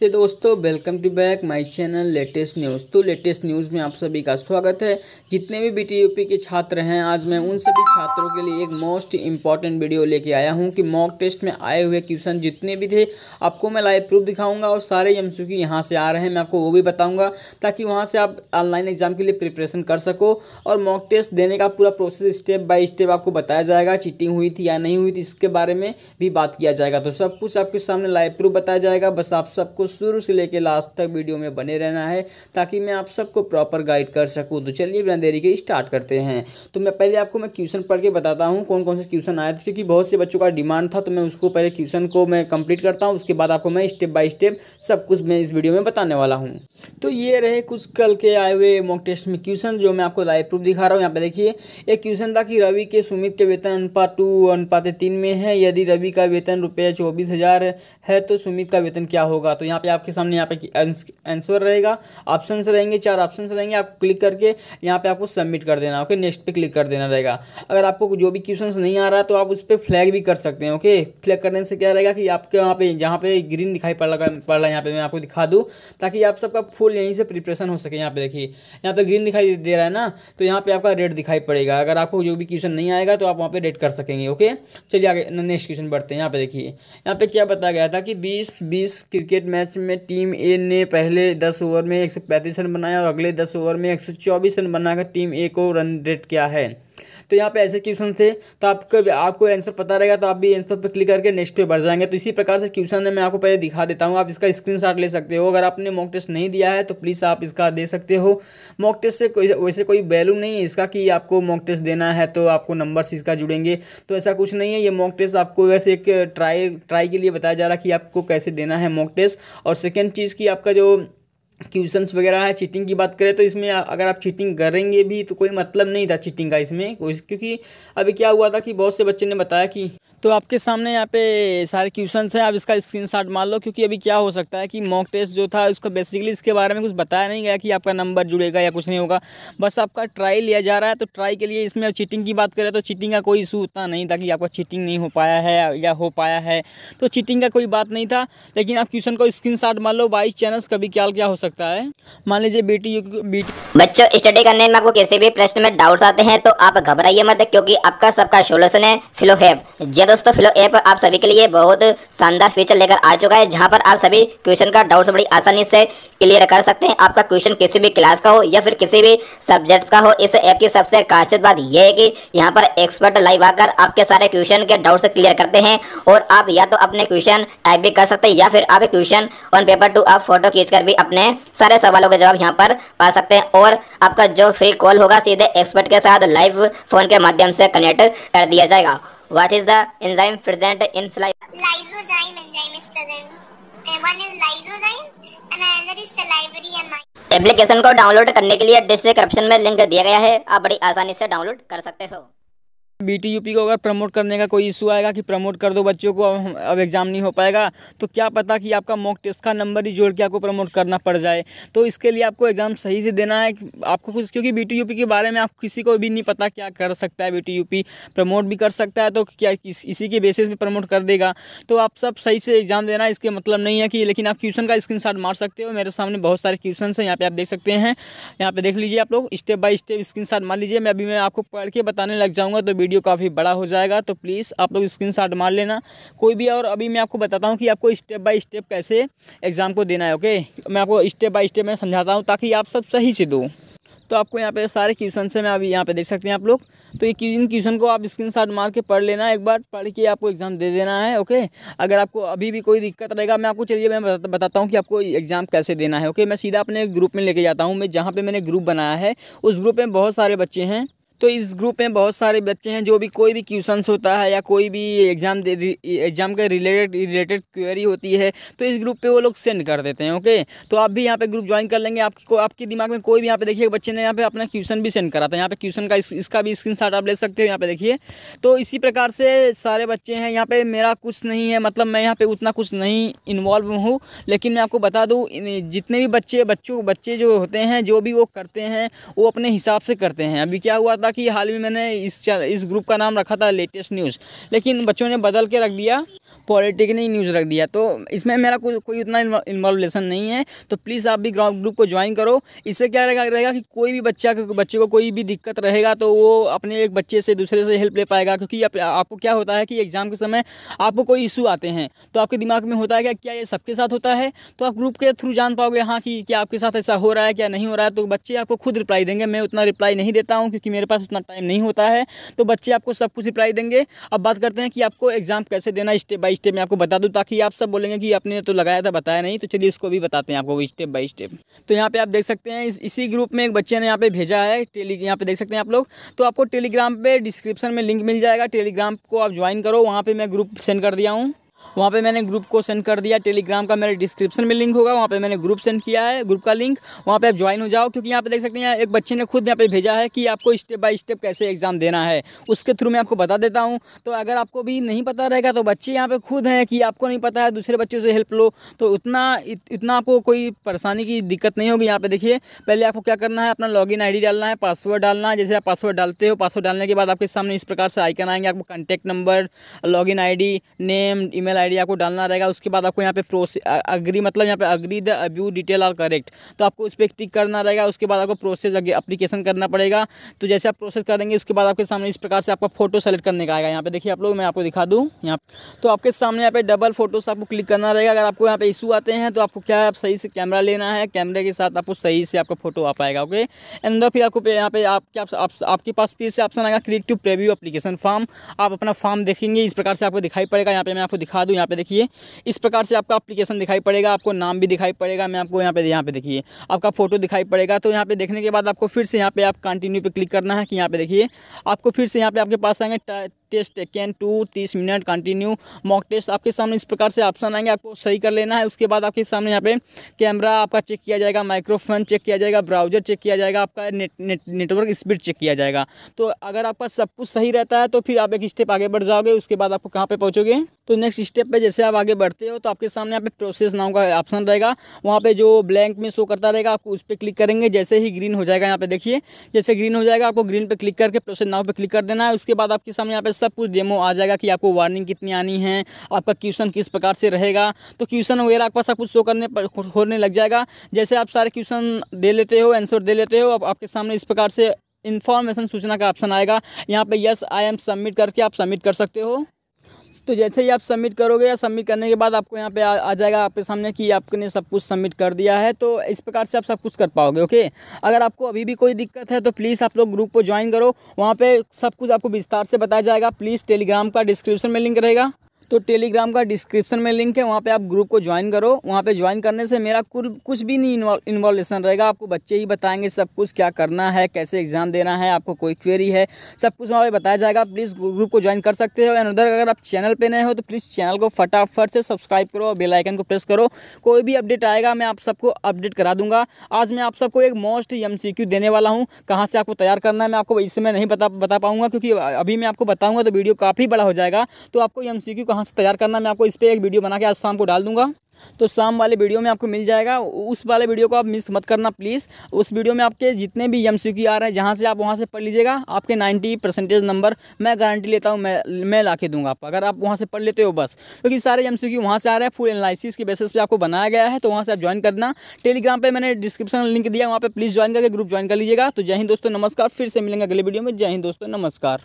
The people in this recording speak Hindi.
तो दोस्तों welcome to back my channel latest news तो लेटेस्ट न्यूज़ में आप सभी का स्वागत है। जितने भी बीटीयूपी के छात्र हैं, आज मैं उन सभी छात्रों के लिए एक मोस्ट इंपॉर्टेंट वीडियो लेके आया हूँ कि मॉक टेस्ट में आए हुए क्वेश्चन जितने भी थे, आपको मैं लाइव प्रूफ दिखाऊँगा और सारे एम सी यहाँ से आ रहे हैं, मैं आपको वो भी बताऊँगा ताकि वहाँ से आप ऑनलाइन एग्ज़ाम के लिए प्रिपरेशन कर सको और मॉक टेस्ट देने का पूरा प्रोसेस स्टेप बाय स्टेप आपको बताया जाएगा चीटिंग हुई थी या नहीं हुई थी, इसके बारे में भी बात किया जाएगा। तो सब कुछ आपके सामने लाइव प्रूफ बताया जाएगा। बस आप सबको शुरू से लेकर लास्ट तक वीडियो में बने रहना है, ताकि मैं आप सबको प्रॉपर गाइड कर सकूँ। तो चलिए बिना देरी के स्टार्ट करते हैं। तो मैं पहले आपको मैं क्वेश्चन पढ़ के बताता हूँ कौन कौन से क्वेश्चन आए थे, क्योंकि बहुत से बच्चों का डिमांड था तो मैं उसको पहले क्वेश्चन को मैं कंप्लीट करता हूँ, उसके बाद आपको मैं स्टेप बाय स्टेप सब कुछ मैं इस वीडियो में बताने वाला हूँ। तो ये रहे कुछ कल के आए हुए मॉक टेस्ट में क्वेश्चन जो मैं आपको लाइव प्रूफ दिखा रहा हूँ। यहाँ पे देखिए, एक क्वेश्चन था कि रवि के सुमित के वेतन अनुपात टू अनुपात तीन में है। यदि रवि का वेतन रुपये चौबीस हज़ार है तो सुमित का वेतन क्या होगा? तो यहाँ पे आपके सामने यहाँ पे आंसर रहेगा। ऑप्शन रहेंगे, चार ऑप्शन रहेंगे। आपको क्लिक करके यहाँ पे आपको सबमिट कर देना ओके नेक्स्ट पे क्लिक कर देना रहेगा। अगर आपको जो भी क्वेश्चन नहीं आ रहा तो आप उस पर फ्लैग भी कर सकते हैं ओके फ्लैग करने से क्या रहेगा कि आपके वहाँ पे, जहाँ पे ग्रीन दिखाई पड़ रहा पड़ रहा है, यहाँ पे मैं आपको दिखा दूँ, ताकि आप सबका फुल यहीं से प्रिपरेशन हो सके यहाँ पे, देखिए। यहाँ पे ग्रीन दिखाई दे रहा है ना तो यहाँ पे आपका रेड दिखाई पड़ेगा। अगर आपको जो भी क्वेश्चन नहीं आएगा तो आप वहाँ पे रेड कर सकेंगे ओके चलिए आगे नेक्स्ट क्वेश्चन बढ़ते हैं, यहाँ पे देखिए। यहाँ पे क्या बताया गया था कि बीस बीस क्रिकेट मैच में टीम ए ने पहले दस ओवर में एक सौ पैंतीस रन बनाया और अगले दस ओवर में एक सौ चौबीस रन बनाकर टीम ए को रन रेट किया है। तो यहाँ पे ऐसे क्वेश्चन थे तो आपको आपको आंसर पता रहेगा तो आप भी आंसर पर क्लिक करके नेक्स्ट पे बढ़ जाएँगे। तो इसी प्रकार से क्वेश्चन है मैं आपको पहले दिखा देता हूँ, आप इसका स्क्रीन ले सकते हो। अगर आपने मॉक टेस्ट नहीं दिया है तो प्लीज़ आप इसका दे सकते हो। मॉक टेस्ट से कोई वैसे कोई वैल्यू नहीं है इसका कि आपको मॉक टेस्ट देना है तो आपको नंबर इसका जुड़ेंगे। तो ऐसा कुछ नहीं है, ये मॉक टेस्ट आपको वैसे एक ट्राई ट्राई के लिए बताया जा रहा है कि आपको कैसे देना है मॉक टेस्ट और सेकेंड चीज़ की आपका जो क्वेश्चंस वगैरह है चीटिंग की बात करें तो इसमें अगर आप चीटिंग करेंगे भी तो कोई मतलब नहीं था चीटिंग का इसमें क्योंकि अभी क्या हुआ था कि बहुत से बच्चे ने बताया कि तो आपके सामने यहाँ पे सारे क्वेश्चन हैं, आप इसका स्क्रीनशॉट मार लो, क्योंकि अभी क्या हो सकता है कि मॉक टेस्ट जो था, उसका बेसिकली इसके बारे में कुछ बताया नहीं गया कि आपका नंबर जुड़ेगा या कुछ नहीं होगा। बस आपका ट्राई लिया जा रहा है तो ट्राई के लिए इसमें चीटिंग की बात करें तो चीटिंग का कोई इशू उतना नहीं था कि आपका चीटिंग नहीं हो पाया है या हो पाया है। तो चीटिंग का कोई बात नहीं था, लेकिन आप क्वेश्चन को स्क्रीन मान लो बाईस चैनल्स कभी क्या क्या हो सकता है? मान लीजिए बेटी बेटी बच्चों स्टडी करने में आपको किसी भी प्रश्न में डाउट्स आते हैं तो आप घबराइए मत, क्योंकि आपका सबका सोल्यूशन है फिलो ऐप जी दोस्तों, फिलो ऐप आप सभी के लिए बहुत शानदार फीचर लेकर आ चुका है, जहाँ पर आप सभी क्वेश्चन का डाउट्स बड़ी आसानी से क्लियर कर सकते हैं। आपका क्वेश्चन किसी भी क्लास का हो या फिर किसी भी सब्जेक्ट का हो, इस ऐप की सबसे खासियत बात यह है कि यहाँ पर एक्सपर्ट लाइव आकर आपके सारे क्वेश्चन के डाउट्स क्लियर करते हैं और आप या तो अपने क्वेश्चन टाइप भी कर सकते हैं या फिर आप क्वेश्चन ऑन पेपर टू आप फ़ोटो खींच भी अपने सारे सवालों के जवाब यहाँ पर पा सकते हैं और आपका जो फ्री कॉल होगा, सीधे एक्सपर्ट के साथ लाइव फ़ोन के माध्यम से कनेक्ट कर दिया जाएगा। What the enzyme present in saliva? lysozyme enzyme is present one is lysozyme and another is salivary amide application को डाउनलोड करने के लिए डिस्क्रिप्शन में लिंक दिया गया है आप बड़ी आसानी से डाउनलोड कर सकते हो बीटीयूपी को अगर प्रमोट करने का कोई इशू आएगा कि प्रमोट कर दो बच्चों को अब एग्ज़ाम नहीं हो पाएगा तो क्या पता कि आपका मॉक टेस्ट का नंबर ही जोड़ के आपको प्रमोट करना पड़ जाए। तो इसके लिए आपको एग्ज़ाम सही से देना है आपको कुछ क्योंकि बीटीयूपी के बारे में आप किसी को भी नहीं पता क्या कर सकता है बीटीयूपी प्रमोट भी कर सकता है तो क्या इस, इसी के बेसिस पे प्रमोट कर देगा। तो आप सब सही से एग्ज़ाम देना इसके मतलब नहीं है कि लेकिन आप क्वेश्चन का स्क्रीन मार सकते हो। मेरे सामने बहुत सारे क्वेश्चन हैं यहाँ पे आप देख सकते हैं। यहाँ पर देख लीजिए आप लोग स्टेप बाई स्टेप स्क्रीन मार लीजिए। मैं अभी मैं आपको पढ़ के बताने लग जाऊँगा तो वीडियो काफ़ी बड़ा हो जाएगा तो प्लीज़ आप लोग स्क्रीन मार लेना। कोई भी और, अभी मैं आपको बताता हूँ कि आपको स्टेप बाई स्टेप कैसे एग्ज़ाम को देना है ओके मैं आपको स्टेप बाई स्टेप मैं समझाता हूँ ताकि आप सब सही से दो। तो आपको यहाँ पे सारे क्वेश्चन से मैं अभी यहाँ पे देख सकते हैं आप लोग। तो ये इन क्वेश्चन को आप स्क्रीन शॉट मार के पढ़ लेना, एक बार पढ़ के आपको एग्ज़ाम दे देना है ओके अगर आपको अभी भी कोई दिक्कत रहेगा, मैं आपको चलिए, मैं बताता हूँ कि आपको एग्ज़ाम कैसे देना है ओके मैं सीधा अपने ग्रुप में लेके जाता हूँ, मैं जहाँ पर मैंने ग्रुप बनाया है, उस ग्रुप में बहुत सारे बच्चे हैं। तो इस ग्रुप में बहुत सारे बच्चे हैं जो भी कोई भी क्वेश्चंस होता है या कोई भी एग्ज़ाम एग्ज़ाम के रिलेटेड रिलेटेड क्वेरी होती है तो इस ग्रुप पे वो लोग सेंड कर देते हैं ओके तो आप भी यहाँ पे ग्रुप ज्वाइन कर लेंगे आपको आपके दिमाग में कोई भी यहाँ पे देखिए बच्चे ने यहाँ पे अपना क्वेश्चन भी सेंड करा था यहाँ पे क्वेश्चन का इस, इसका भी स्क्रीन आप ले सकते हो यहाँ पे देखिए। तो इसी प्रकार से सारे बच्चे हैं यहाँ पे मेरा कुछ नहीं है मतलब मैं यहाँ पे उतना कुछ नहीं इन्वॉल्व हूँ लेकिन मैं आपको बता दूँ जितने भी बच्चे बच्चों बच्चे जो होते हैं जो भी वो करते हैं वो अपने हिसाब से करते हैं। अभी क्या हुआ था था कि हाल में मैंने इस इस ग्रुप का नाम रखा था लेटेस्ट न्यूज़ लेकिन बच्चों ने बदल के रख दिया पॉलिटेक्निक न्यूज़ रख दिया। तो इसमें मेरा कोई कोई उतना इन्वॉल्वेशन नहीं है। तो प्लीज़ आप भी ग्रुप को ज्वाइन करो। इससे क्या रहेगा रहेगा कि कोई भी बच्चा बच्चे को कोई भी दिक्कत रहेगा तो वो अपने एक बच्चे से दूसरे से हेल्प ले पाएगा। क्योंकि आप, आपको क्या होता है कि एग्ज़ाम के समय आपको कोई इशू आते हैं। तो आपके दिमाग में होता है कि क्या ये सबके साथ होता है? तो आप ग्रुप के थ्रू जान पाओगे हाँ कि क्या आपके साथ ऐसा हो रहा है क्या नहीं हो रहा है। तो बच्चे आपको खुद रिप्लाई देंगे। मैं उतना रिप्लाई नहीं देता हूँ क्योंकि मेरे पास उतना टाइम नहीं होता है तो बच्चे आपको सब कुछ रिप्लाई देंगे। अब बात करते हैं कि आपको एग्ज़ाम कैसे देना स्टेप बाई स्टेप मैं आपको बता दूँ, ताकि आप सब बोलेंगे कि आपने तो लगाया था, बताया नहीं तो चलिए इसको भी बताते हैं आपको स्टेप बाई स्टेप तो यहाँ पे आप देख सकते हैं, इसी ग्रुप में एक बच्चे ने यहाँ पे भेजा है टेली यहाँ पे देख सकते हैं आप लोग। तो आपको टेलीग्राम पे डिस्क्रिप्शन में लिंक मिल जाएगा टेलीग्राम को आप ज्वाइन करो, वहाँ पे मैं ग्रुप सेंड कर दिया हूँ। वहाँ पे मैंने ग्रुप को सेंड कर दिया टेलीग्राम का मेरे डिस्क्रिप्शन में लिंक होगा, वहाँ पे मैंने ग्रुप सेंड किया है ग्रुप का लिंक वहाँ पे आप ज्वाइन हो जाओ, क्योंकि यहाँ पे देख सकते हैं, एक बच्चे ने खुद यहाँ पे भेजा है कि आपको स्टेप बाय स्टेप कैसे एग्ज़ाम देना है। उसके थ्रू मैं आपको बता देता हूँ। तो अगर आपको भी नहीं पता रहेगा तो बच्चे यहाँ पे खुद हैं कि आपको नहीं पता है, दूसरे बच्चों से हेल्प लो। तो उतना इतना आपको कोई परेशानी की दिक्कत नहीं होगी यहाँ पे, देखिए। पहले आपको क्या करना है, अपना लॉग इन डालना है पासवर्ड डालना है। जैसे आप पासवर्ड डालते हो पासवर्ड डालने के बाद आपके सामने इस प्रकार से आइकन आएँगे, आपको contact number log in name email आपको डालना रहेगा उसके बाद आपको यहाँ पे प्रोसे अग्री मतलब यहाँ पे agree the above detail are correct. तो आपको उस पर टिक करना रहेगा उसके बाद आपको प्रोसेस अप्लीकेशन करना पड़ेगा। तो जैसे आप प्रोसेस करेंगे उसके बाद आपके सामने इस प्रकार से आपका फ़ोटो सेलेक्ट करने का आएगा। यहाँ पे देखिए आप लोग मैं आपको दिखा दूँ यहाँ तो आपके सामने यहाँ पे डबल फोटोस आपको क्लिक करना रहेगा। अगर आपको यहाँ पे इशू आते हैं तो आपको क्या है आप सही से कैमरा लेना है। कैमरे के साथ आपको सही से आपका फ़ोटो आ पाएगा ओके एंड फिर आपको यहाँ पे आपके आप, आपके पास फिर से ऑप्शन आएगा click to preview application form आप अपना फॉर्म देखेंगे इस प्रकार से आपको दिखाई पड़ेगा। यहाँ पे मैं आपको दिखा दूँ यहाँ पे देखिए। इस प्रकार से आपका एप्लीकेशन दिखाई पड़ेगा आपको नाम भी दिखाई पड़ेगा मैं आपको यहाँ पे यहाँ पे देखिए। आपका फ़ोटो दिखाई पड़ेगा तो यहाँ पे देखने के बाद आपको फिर से यहाँ पे आप कंटिन्यू पे क्लिक करना है कि यहाँ पे देखिए। आपको फिर से यहाँ पे आपके पास आएँगे टेस्ट टेकन टू तीस मिनट कंटिन्यू मॉक टेस्ट आपके सामने इस प्रकार से ऑप्शन आएँगे आपको सही कर लेना है। उसके बाद आपके सामने यहाँ पे कैमरा आपका चेक किया जाएगा माइक्रोफोन चेक किया जाएगा ब्राउज़र चेक किया जाएगा आपका net, net network speed check किया जाएगा। तो अगर आपका सब कुछ सही रहता है तो फिर आप एक स्टेप आगे बढ़ जाओगे उसके बाद आपको कहाँ पर पहुँचोगे? तो नेक्स्ट स्टेप पे जैसे आप आगे बढ़ते हो तो आपके सामने यहाँ पे प्रोसेस नाम का ऑप्शन रहेगा। वहाँ पे जो ब्लैंक में शो करता रहेगा आपको उस पर क्लिक करेंगे, जैसे ही ग्रीन हो जाएगा यहाँ पे देखिए। जैसे ग्रीन हो जाएगा, आपको ग्रीन पे क्लिक करके प्रोसेस नाव पे क्लिक कर देना है। उसके बाद आपके सामने यहाँ पे सब कुछ डेमो आ जाएगा कि आपको वार्निंग कितनी आनी है, आपका क्वेश्चन किस प्रकार से रहेगा। तो क्वेश्चन वगैरह आपका सब कुछ शो करने पर, होने लग जाएगा। जैसे आप सारे क्वेश्चन दे लेते हो आंसर दे लेते हो, अब आपके सामने इस प्रकार से इन्फॉर्मेशन सूचना का ऑप्शन आएगा। यहाँ पे यस आई एम सबमिट करके आप सबमिट कर सकते हो। तो जैसे ही आप सबमिट करोगे या सबमिट करने के बाद आपको यहाँ पे आ, आ जाएगा आपके सामने कि आपने सब कुछ सबमिट कर दिया है तो इस प्रकार से आप सब कुछ कर पाओगे ओके अगर आपको अभी भी कोई दिक्कत है तो प्लीज़ आप लोग ग्रुप को ज्वाइन करो। वहाँ पर सब कुछ आपको विस्तार से बताया जाएगा। प्लीज़ टेलीग्राम का डिस्क्रिप्शन में लिंक रहेगा। तो टेलीग्राम का डिस्क्रिप्शन में लिंक है, वहाँ पे आप ग्रुप को ज्वाइन करो। वहाँ पे ज्वाइन करने से मेरा कुछ भी नहीं इन्वॉल्वेशन रहेगा। आपको बच्चे ही बताएँगे सब कुछ क्या करना है, कैसे एग्ज़ाम देना है, आपको कोई क्वेरी है, सब कुछ वहाँ पे बताया जाएगा। प्लीज़ ग्रुप को ज्वाइन कर सकते हो। एंड उधर अगर आप चैनल पर नए हो तो प्लीज़ चैनल को फटाफट से सब्सक्राइब करो और बेलाइकन को प्रेस करो। कोई भी अपडेट आएगा, मैं आप सबको अपडेट करा दूँगा। आज मैं आप सबको एक मोस्ट एमसीक्यू देने वाला हूँ। कहाँ से आपको तैयार करना है, मैं आपको इस समय नहीं बता बता पाऊँगा, क्योंकि अभी मैं आपको बताऊँगा तो वीडियो काफ़ी बड़ा हो जाएगा। तो आपको एम कहाँ से तैयार करना, मैं आपको इस पर एक वीडियो बना के आज शाम को डाल दूँगा। तो शाम वाले वीडियो में आपको मिल जाएगा। उस वाले वीडियो को आप मिस मत करना प्लीज़ उस वीडियो में आपके जितने भी एम आ रहे हैं, जहाँ से आप वहाँ से पढ़ लीजिएगा, आपके 90 परसेंटेज नंबर मैं गारंटी लेता हूँ, मैं मैं ला के दूँगा आप अगर आप वहाँ से पढ़ लेते हो बस, क्योंकि तो सारे एम सी वहाँ से आ रहे हैं फुल एनालिसिस के बेसिस पे आपको बनाया गया है तो वहाँ से आप ज्वाइन करना। टेलीग्राम पर मैंने डिस्क्रिप्शन लिंक दिया, वहाँ पर प्लीज़ ज्वाइन करके ग्रुप ज्वाइन कर लीजिएगा। तो जय हिंद दोस्तों, नमस्कार। फिर से मिलेंगे अगले वीडियो में। जय हिंद दोस्तों, नमस्कार।